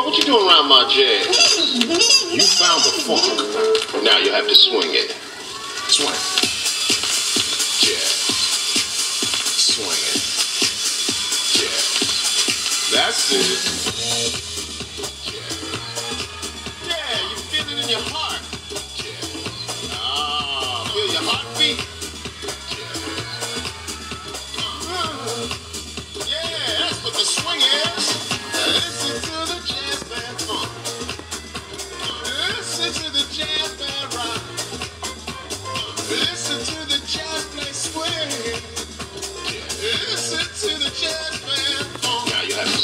doing around my jazz? You found the funk. Now you have to swing it. Swing. Jazz. Swing it. Jazz. That's it. Jazz. Yeah, you feel it in your heart. Jazz. Ah, feel your heartbeat.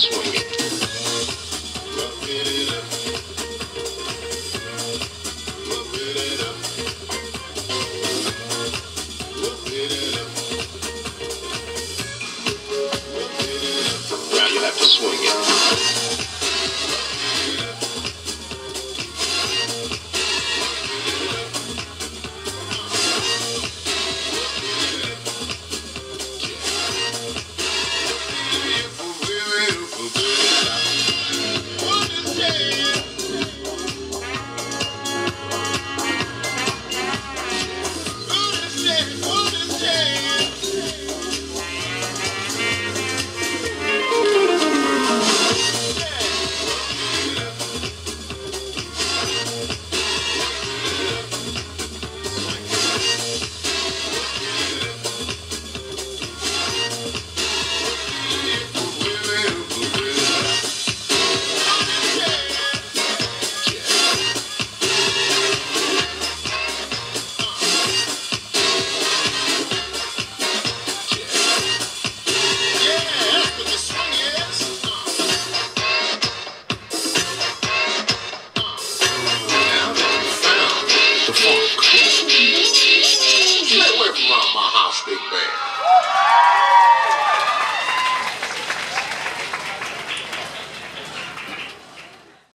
It. Now you have to swing it. My, house, big band.